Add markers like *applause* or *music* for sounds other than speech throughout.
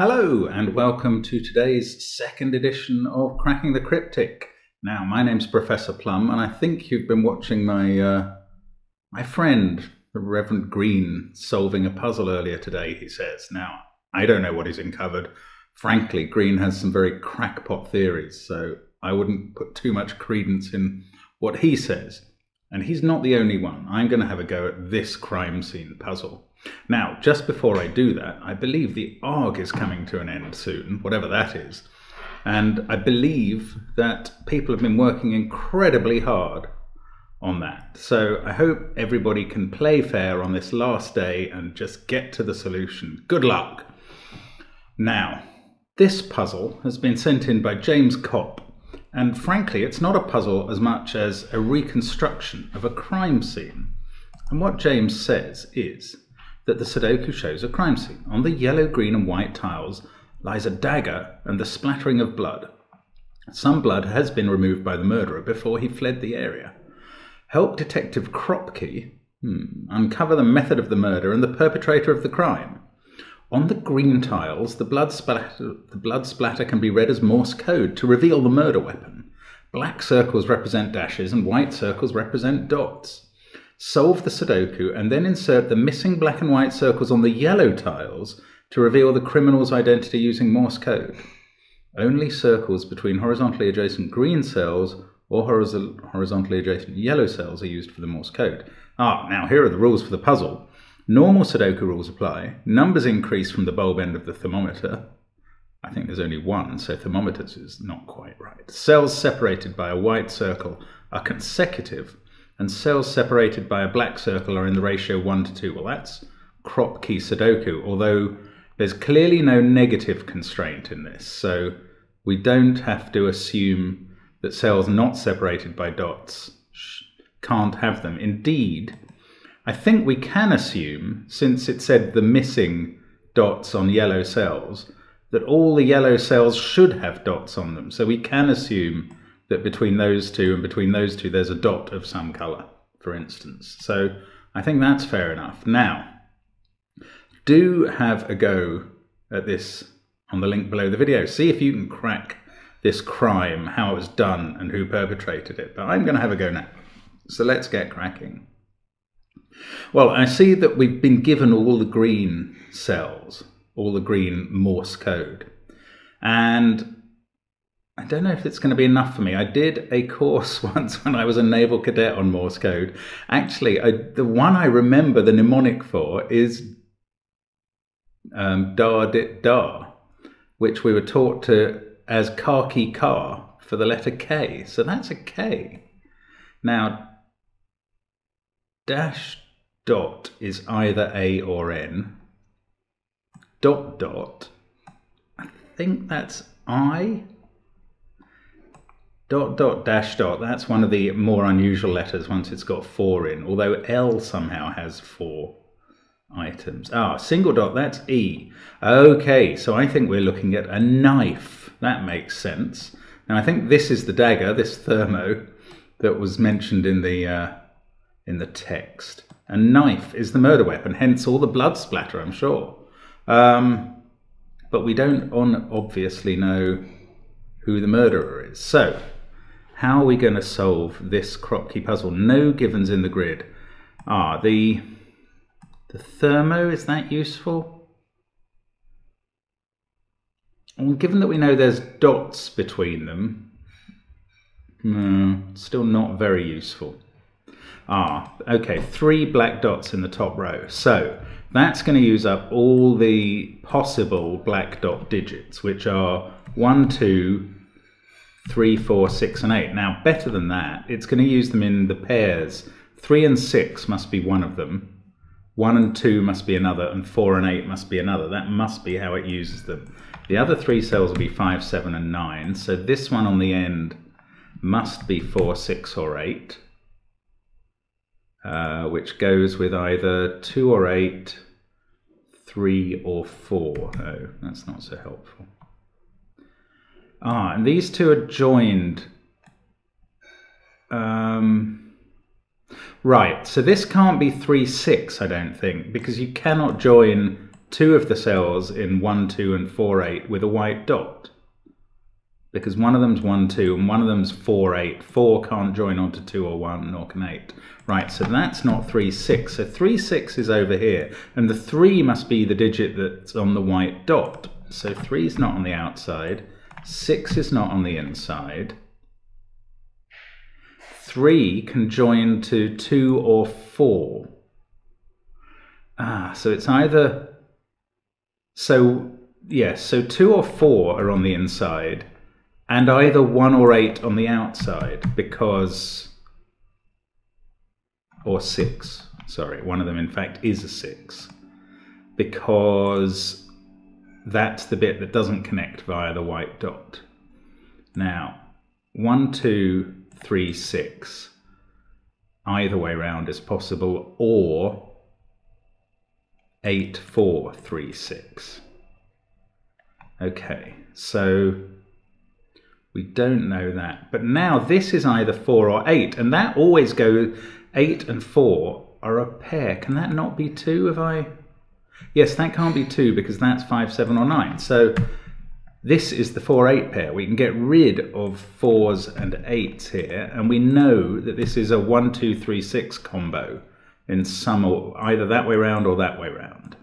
Hello, and welcome to today's second edition of Cracking the Cryptic. Now, my name's Professor Plum, and I think you've been watching my uh, my friend, the Reverend Green, solving a puzzle earlier today. He says. Now, I don't know what he's uncovered. Frankly, Green has some very crackpot theories, so I wouldn't put too much credence in what he says. And he's not the only one. I'm going to have a go at this crime scene puzzle. Now, just before I do that, I believe the ARG is coming to an end soon, whatever that is. And I believe that people have been working incredibly hard on that. So I hope everybody can play fair on this last day and just get to the solution. Good luck. Now, this puzzle has been sent in by James Kopp, and frankly, it's not a puzzle as much as a reconstruction of a crime scene. And what James says is that the Sudoku shows a crime scene. On the yellow, green, and white tiles lies a dagger and the splattering of blood. Some blood has been removed by the murderer before he fled the area. Help Detective Kropki hmm, uncover the method of the murder and the perpetrator of the crime. On the green tiles, the blood, splatter, the blood splatter can be read as Morse code to reveal the murder weapon. Black circles represent dashes and white circles represent dots. Solve the Sudoku and then insert the missing black and white circles on the yellow tiles to reveal the criminal's identity using Morse code. Only circles between horizontally adjacent green cells or horizontally adjacent yellow cells are used for the Morse code. Ah, now here are the rules for the puzzle. Normal Sudoku rules apply. Numbers increase from the bulb end of the thermometer. I think there's only one, so thermometers is not quite right. Cells separated by a white circle are consecutive and cells separated by a black circle are in the ratio 1 to 2. Well, that's Kropki Sudoku, although there's clearly no negative constraint in this, so we don't have to assume that cells not separated by dots can't have them. Indeed, I think we can assume, since it said the missing dots on yellow cells, that all the yellow cells should have dots on them. So we can assume that between those two and between those two there's a dot of some color, for instance. So I think that's fair enough. Now, do have a go at this on the link below the video. See if you can crack this crime, how it was done, and who perpetrated it. But I'm going to have a go now. So let's get cracking. Well, I see that we've been given all the green cells, all the green Morse code. And don't know if it's going to be enough for me. I did a course *laughs* once when I was a naval cadet on Morse code. Actually, I, the one I remember the mnemonic for is um, da dit da, which we were taught to as khaki car for the letter K. So that's a K. Now, dash dot is either A or N. Dot dot, I think that's I. Dot, dot, dash, dot, that's one of the more unusual letters once it's got four in, although L somehow has four items. Ah, single dot, that's E. Okay, so I think we're looking at a knife. That makes sense. Now I think this is the dagger, this thermo, that was mentioned in the, uh, in the text. A knife is the murder weapon, hence all the blood splatter, I'm sure. Um, but we don't on obviously know who the murderer is. So, how are we going to solve this Kropki puzzle? No givens in the grid. Ah, the, the thermo, is that useful? Well, given that we know there's dots between them, no, still not very useful. Ah, okay, three black dots in the top row. So that's going to use up all the possible black dot digits, which are 1, 2, three, four, six, and eight. Now, better than that, it's going to use them in the pairs. Three and six must be one of them. One and two must be another, and four and eight must be another. That must be how it uses them. The other three cells will be five, seven, and nine. So this one on the end must be four, six, or eight, uh, which goes with either two or eight, three or four. Oh, that's not so helpful. Ah, and these two are joined. Um, right, so this can't be 3, 6, I don't think, because you cannot join two of the cells in 1, 2 and 4, 8 with a white dot. Because one of them's 1, 2 and one of them's 4, 8. 4 can't join onto 2 or 1, nor can 8. Right, so that's not 3, 6. So 3, 6 is over here. And the 3 must be the digit that's on the white dot. So 3 is not on the outside. 6 is not on the inside. 3 can join to 2 or 4. Ah, so it's either... So, yes, so 2 or 4 are on the inside, and either 1 or 8 on the outside, because... Or 6. Sorry, one of them, in fact, is a 6. Because that's the bit that doesn't connect via the white dot. Now, 1, 2, 3, 6. Either way round is possible, or 8, 4, 3, 6. Okay, so we don't know that. But now this is either 4 or 8, and that always goes 8 and 4 are a pair. Can that not be 2 if I... Yes, that can't be 2 because that's 5, 7 or 9. So this is the 4-8 pair. We can get rid of 4s and 8s here, and we know that this is a 1, 2, 3, 6 combo in some or either that way round or that way round.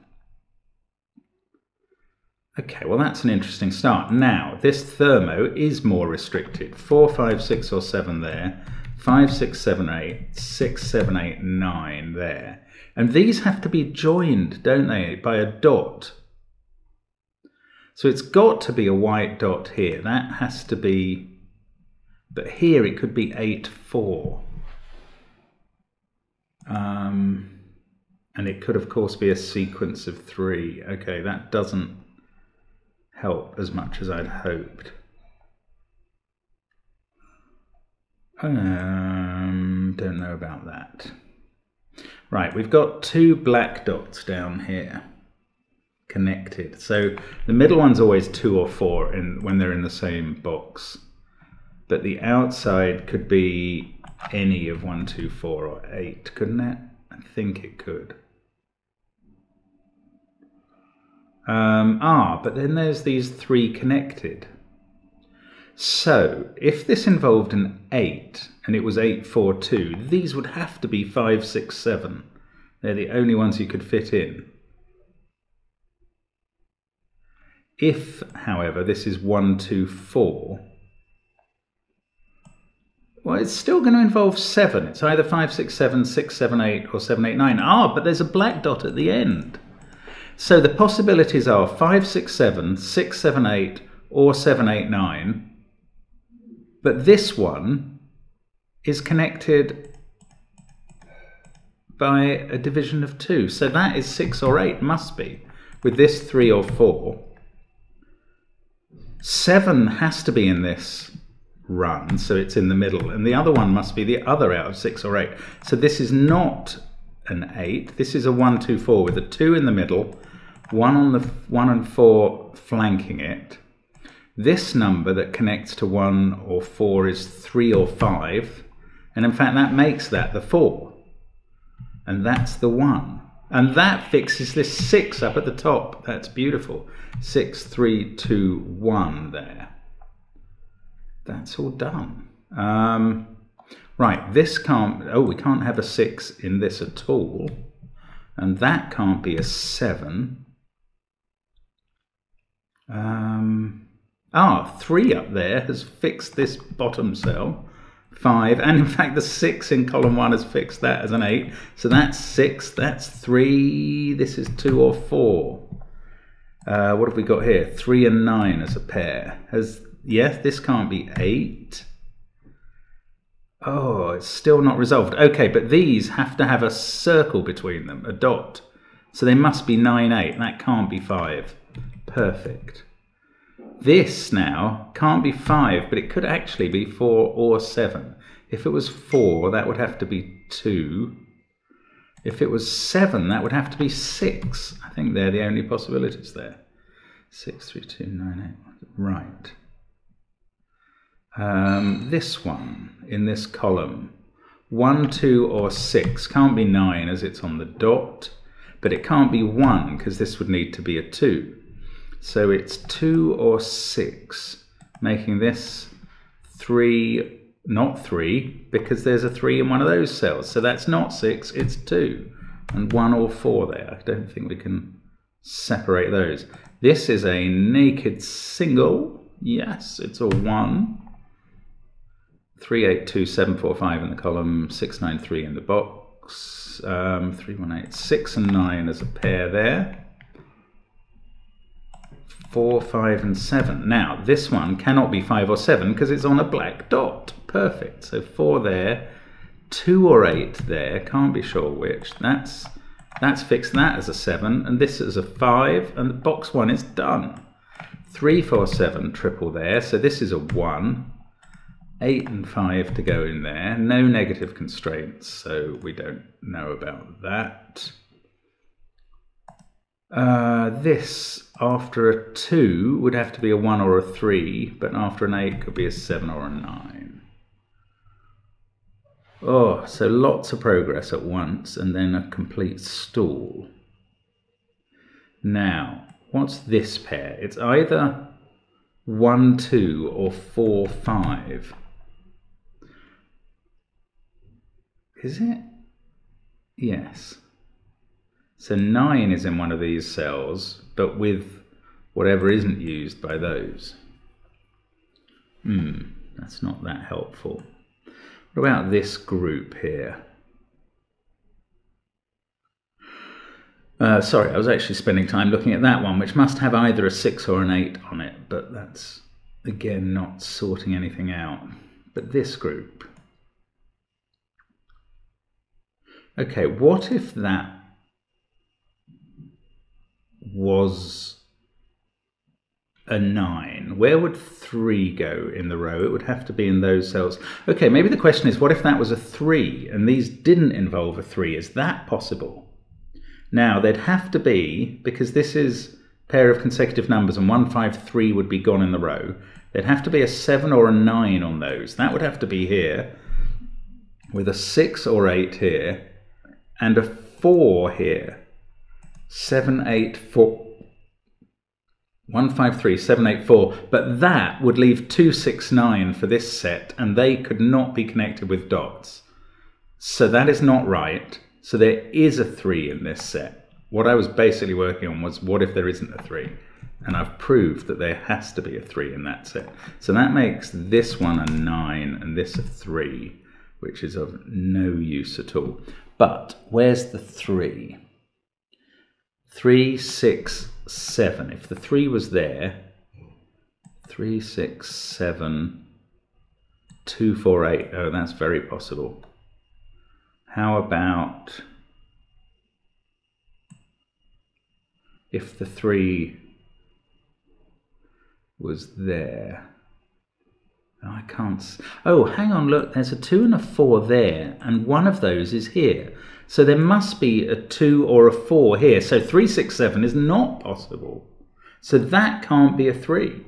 Okay, well that's an interesting start. Now, this thermo is more restricted. 4, 5, 6 or 7 there, 5, 6, 7, 8, 6, 7, 8, 9 there. And these have to be joined, don't they, by a dot. So it's got to be a white dot here. That has to be, but here it could be 8, 4. Um, and it could, of course, be a sequence of three. Okay, that doesn't help as much as I'd hoped. Um, don't know about that. Right, we've got two black dots down here connected. So the middle one's always two or four in, when they're in the same box. But the outside could be any of one, two, four, or eight, couldn't it? I think it could. Um, ah, but then there's these three connected. So, if this involved an 8 and it was 842, these would have to be 567. They're the only ones you could fit in. If, however, this is 124, well, it's still going to involve 7. It's either 5, 6, 7, 6, 7, 8, or 789. Ah, but there's a black dot at the end. So the possibilities are 5, 6, 7, 6, 7, 8, or 7, 8, 9. But this one is connected by a division of 2. So that is 6 or 8, must be, with this 3 or 4. 7 has to be in this run, so it's in the middle, and the other one must be the other out of 6 or 8. So this is not an 8, this is a 1, 2, 4 with a 2 in the middle, 1 on the 1 and 4 flanking it, this number that connects to 1 or 4 is 3 or 5. And in fact, that makes that the 4. And that's the 1. And that fixes this 6 up at the top. That's beautiful. 6, 3, 2, 1 there. That's all done. Um, right, this can't... Oh, we can't have a 6 in this at all. And that can't be a 7. Um, Ah, three up there has fixed this bottom cell. Five, and in fact the six in column one has fixed that as an eight. So that's six, that's three, this is two or four. Uh, what have we got here? Three and nine as a pair. Has Yes, this can't be eight. Oh, it's still not resolved. Okay, but these have to have a circle between them, a dot. So they must be 9, 8. That can't be 5. Perfect. This now can't be 5, but it could actually be 4 or 7. If it was 4, that would have to be 2. If it was 7, that would have to be 6. I think they're the only possibilities there. 6, 3, 2, 9, 8. Right. Um, this one in this column, 1, 2, or 6. Can't be 9 as it's on the dot. but it can't be 1 because this would need to be a 2. So it's 2 or 6, making this 3, not 3, because there's a 3 in one of those cells. So that's not 6, it's 2. And 1 or 4 there. I don't think we can separate those. This is a naked single. Yes, it's a 1. 382745 in the column, 693 in the box, um, 318, 6 and 9 as a pair there. 4, 5 and 7. Now, this one cannot be 5 or 7 because it's on a black dot. Perfect. So 4 there, 2 or 8 there, can't be sure which. That's that's fixed that as a 7 and this is a 5 and the box 1 is done. Three, four, seven, triple there, so this is a 1. 8 and 5 to go in there. No negative constraints, so we don't know about that. Uh, this, after a 2, would have to be a 1 or a 3, but after an 8 could be a 7 or a 9. Oh, so lots of progress at once and then a complete stall. Now, what's this pair? It's either 1, 2 or 4, 5. Is it? Yes. So 9 is in one of these cells, but with whatever isn't used by those. Hmm, that's not that helpful. What about this group here? Uh, sorry, I was actually spending time looking at that one, which must have either a 6 or an 8 on it, but that's, again, not sorting anything out. But this group, Okay, what if that was a 9? Where would 3 go in the row? It would have to be in those cells. Okay, maybe the question is, what if that was a 3 and these didn't involve a 3? Is that possible? Now, they'd have to be, because this is a pair of consecutive numbers and 153 would be gone in the row, there'd have to be a 7 or a 9 on those. That would have to be here, with a 6 or 8 here, and a 4 here. 7, 8, 4. 153, 784, but that would leave 269 for this set, and they could not be connected with dots. So that is not right. So there is a 3 in this set. What I was basically working on was what if there isn't a 3? And I've proved that there has to be a 3 in that set. So that makes this one a 9 and this a 3, which is of no use at all. But where's the 3? 3, 6, 7. If the 3 was there, 3, 6, 7, 2, 4, 8. Oh, that's very possible. How about if the 3 was there? Oh, I can't. Oh, hang on, look, there's a 2 and a 4 there, and one of those is here. So there must be a 2 or a 4 here. So 367 is not possible. So that can't be a 3.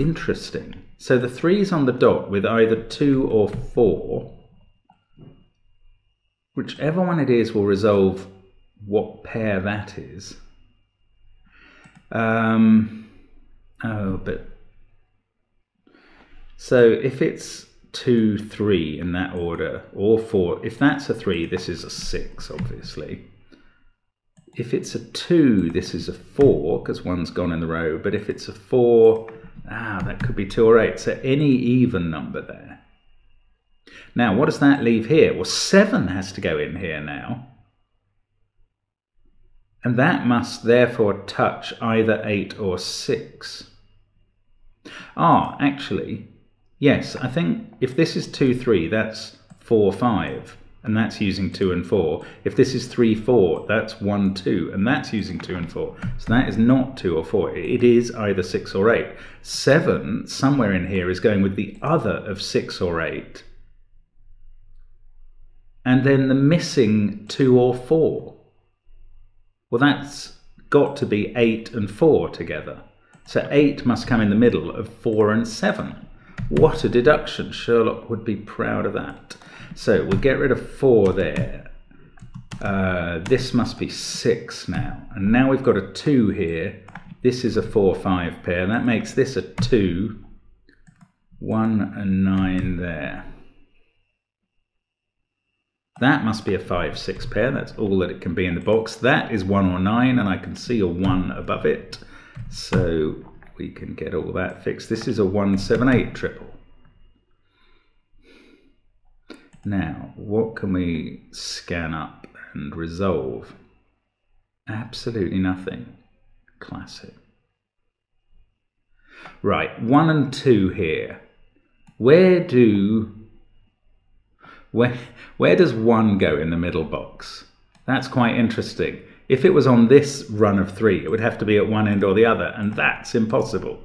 Interesting. So the 3 is on the dot with either 2 or 4. Whichever one it is will resolve what pair that is. Um, oh, but so if it's two, three in that order, or four, if that's a three, this is a six, obviously. If it's a two, this is a four, because one's gone in the row. But if it's a four, ah, that could be two or eight. So any even number there. Now, what does that leave here? Well, seven has to go in here now. And that must therefore touch either eight or six. Ah, actually, Yes, I think if this is 2, 3, that's 4, 5, and that's using 2 and 4. If this is 3, 4, that's 1, 2, and that's using 2 and 4. So that is not 2 or 4. It is either 6 or 8. 7, somewhere in here, is going with the other of 6 or 8. And then the missing 2 or 4. Well, that's got to be 8 and 4 together. So 8 must come in the middle of 4 and 7. What a deduction. Sherlock would be proud of that. So we'll get rid of 4 there. Uh, this must be 6 now. And now we've got a 2 here. This is a 4-5 pair. That makes this a 2. 1 and 9 there. That must be a 5-6 pair. That's all that it can be in the box. That is 1 or 9, and I can see a 1 above it. So we can get all that fixed. This is a 178 triple. Now, what can we scan up and resolve? Absolutely nothing. Classic. Right, 1 and 2 here. Where do... Where, where does 1 go in the middle box? That's quite interesting. If it was on this run of three, it would have to be at one end or the other, and that's impossible.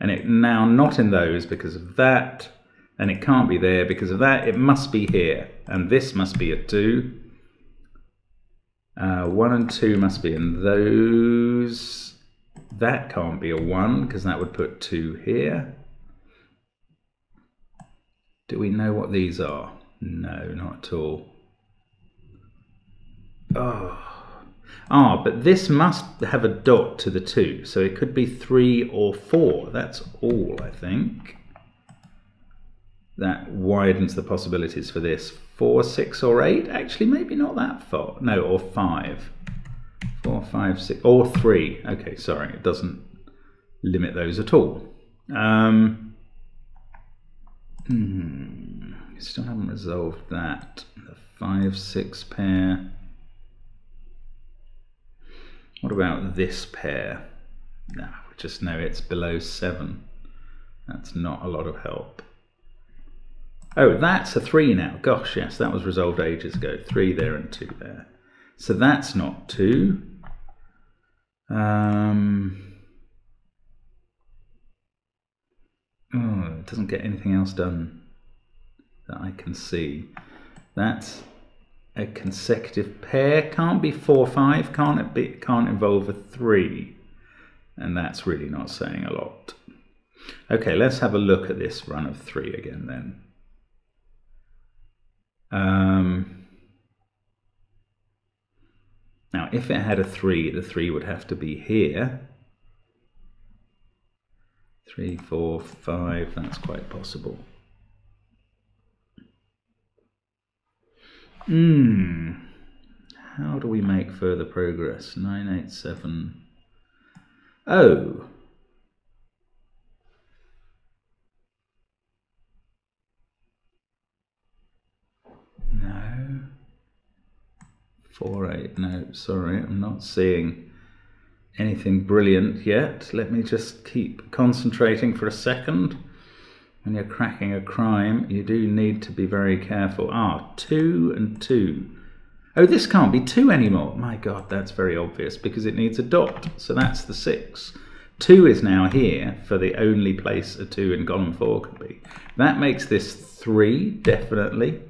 And it now not in those because of that, and it can't be there because of that. It must be here, and this must be a two. Uh, one and two must be in those. That can't be a one because that would put two here. Do we know what these are? No, not at all. Oh. Ah, but this must have a dot to the 2, so it could be 3 or 4. That's all, I think. That widens the possibilities for this. 4, 6 or 8? Actually, maybe not that far. No, or 5. 4, 5, 6, or 3. Okay, sorry, it doesn't limit those at all. Um, hmm, still haven't resolved that. The 5, 6 pair. What about this pair? No, we just know it's below 7. That's not a lot of help. Oh, that's a 3 now. Gosh, yes, that was resolved ages ago. 3 there and 2 there. So that's not 2. Um, oh, it doesn't get anything else done that I can see. That's a consecutive pair. Can't be four five. Can't it be? Can't involve a three, and that's really not saying a lot. Okay, let's have a look at this run of three again then. Um, now, if it had a three, the three would have to be here. Three, four, five. That's quite possible. Hmm. How do we make further progress? 987. Oh. No. 48. No, sorry, I'm not seeing anything brilliant yet. Let me just keep concentrating for a second when you're cracking a crime, you do need to be very careful. Ah, two and two. Oh, this can't be two anymore. My God, that's very obvious because it needs a dot. So that's the six. Two is now here for the only place a two in column four could be. That makes this three, definitely.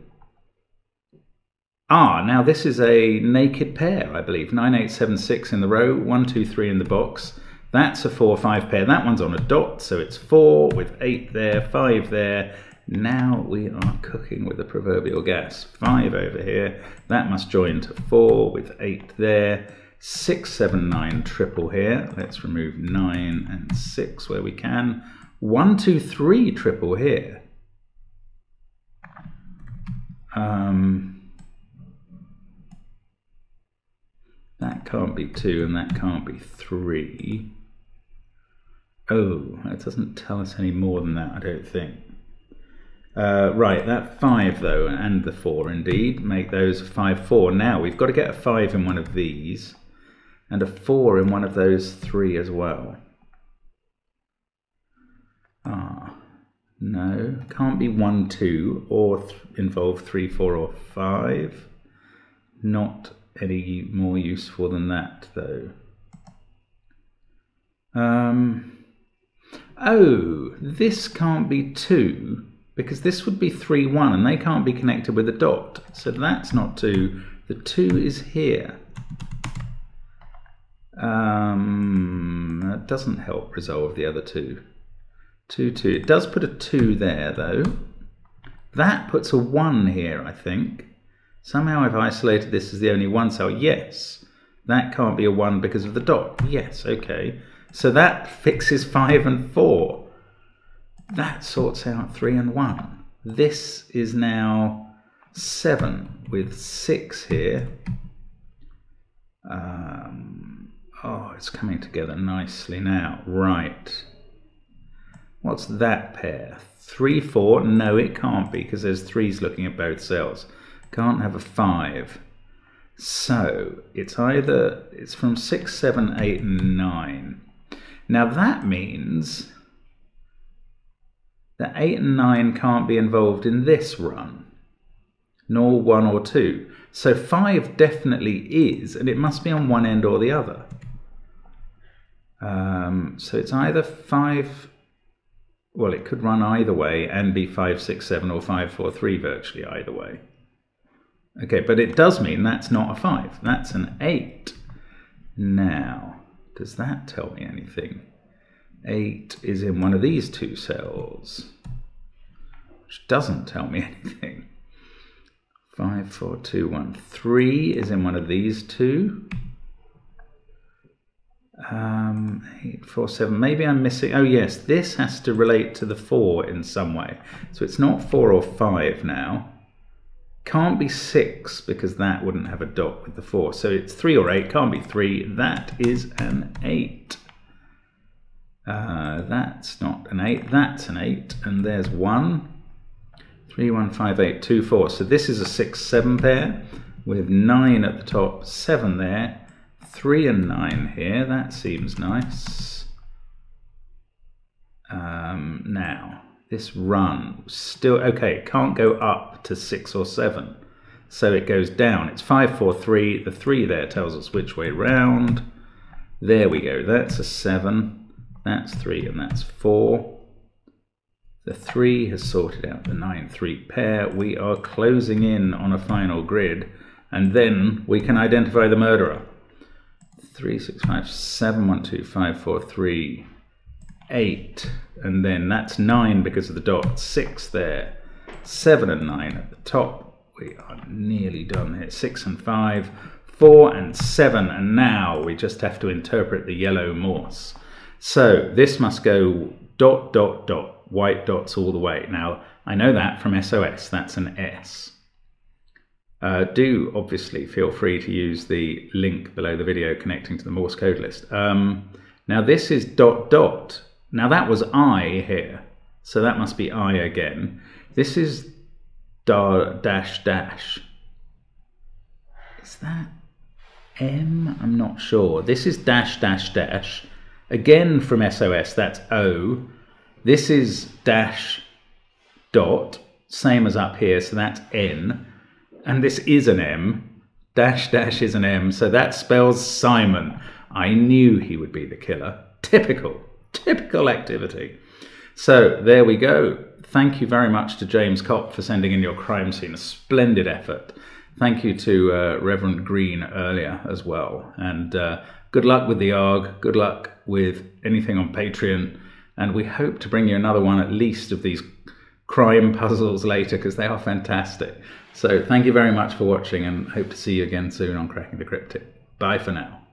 Ah, now this is a naked pair, I believe. 9876 in the row, one, two, three in the box. That's a 4 5 pair. That one's on a dot, so it's 4 with 8 there, 5 there. Now we are cooking with the proverbial gas. 5 over here. That must join to 4 with 8 there. Six, seven, nine, triple here. Let's remove 9 and 6 where we can. One, two, three, triple here. Um, that can't be 2 and that can't be 3. Oh, that doesn't tell us any more than that, I don't think. Uh, right, that 5 though, and the 4 indeed, make those 5, 4. Now, we've got to get a 5 in one of these, and a 4 in one of those 3 as well. Ah, no, can't be 1, 2, or th involve 3, 4, or 5. Not any more useful than that, though. Um, oh, this can't be 2 because this would be 3, 1 and they can't be connected with a dot. So that's not 2. The 2 is here. Um, that doesn't help resolve the other two. 2, 2. It does put a 2 there though. That puts a 1 here, I think. Somehow I've isolated this as the only one cell. Yes, that can't be a 1 because of the dot. Yes, okay. So that fixes 5 and 4. That sorts out 3 and 1. This is now 7 with 6 here. Um, oh, it's coming together nicely now. Right. What's that pair? 3, 4? No, it can't be because there's 3's looking at both cells. Can't have a 5. So it's either, it's from 6, 7, 8, and 9. Now that means that 8 and 9 can't be involved in this run, nor 1 or 2. So 5 definitely is, and it must be on one end or the other. Um, so it's either 5, well, it could run either way and be 5, 6, 7 or 5, 4, 3 virtually either way. Okay, but it does mean that's not a 5. That's an 8. Now, does that tell me anything? 8 is in one of these two cells, which doesn't tell me *laughs* anything. 5, 4, 2, 1. 3 is in one of these two. Um, 8, 4, 7. Maybe I'm missing. Oh, yes, this has to relate to the 4 in some way. So it's not 4 or 5 now. Can't be 6 because that wouldn't have a dot with the 4. So it's 3 or 8. Can't be 3. That is an 8. Uh, that's not an 8. That's an 8. And there's 1. 3, 1, 5, 8, 2, 4. So this is a 6, 7 pair with 9 at the top, 7 there, 3 and 9 here. That seems nice. Um, now, this run still okay can't go up to six or seven. So it goes down. It's five four three. The three there tells us which way round. There we go. That's a seven. That's three and that's four. The three has sorted out the nine three pair. We are closing in on a final grid and then we can identify the murderer. Three six five seven one two five four three 8, and then that's 9 because of the dot, 6 there, 7 and 9 at the top. We are nearly done here. 6 and 5, 4 and 7, and now we just have to interpret the yellow Morse. So this must go dot, dot, dot, white dots all the way. Now, I know that from SOS, that's an S. Uh, do obviously feel free to use the link below the video connecting to the Morse code list. Um, now this is dot dot, now that was I here, so that must be I again. This is da dash dash. Is that M? I'm not sure. This is dash dash dash. Again from SOS, that's O. This is dash dot, same as up here, so that's N. And this is an M. Dash dash is an M, so that spells Simon. I knew he would be the killer. Typical. Typical activity. So there we go. Thank you very much to James Kopp for sending in your crime scene. A splendid effort. Thank you to uh, Reverend Green earlier as well. And uh, good luck with the ARG. Good luck with anything on Patreon. And we hope to bring you another one at least of these crime puzzles later because they are fantastic. So thank you very much for watching and hope to see you again soon on Cracking the Cryptic. Bye for now.